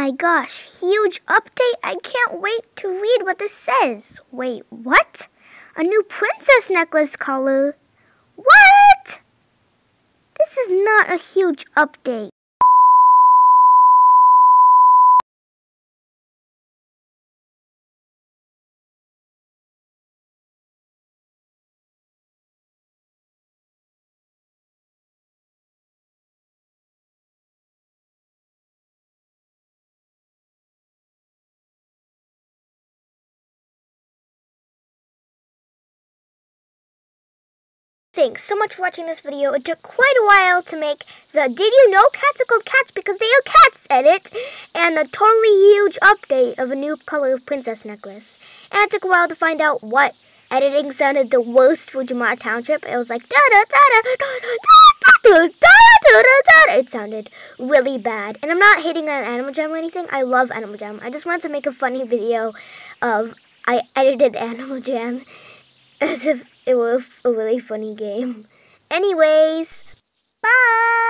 my gosh, huge update. I can't wait to read what this says. Wait, what? A new princess necklace color? What? This is not a huge update. Thanks so much for watching this video. It took quite a while to make the Did You Know Cats Are Called Cats Because They Are Cats edit and the totally huge update of a new color of princess necklace. And it took a while to find out what editing sounded the worst for Jamaa Township. It was like da da da da da da da da da da da It sounded really bad. And I'm not hating on Animal Jam or anything. I love Animal Jam. I just wanted to make a funny video of I edited Animal Jam as if it was a really funny game. Anyways, bye!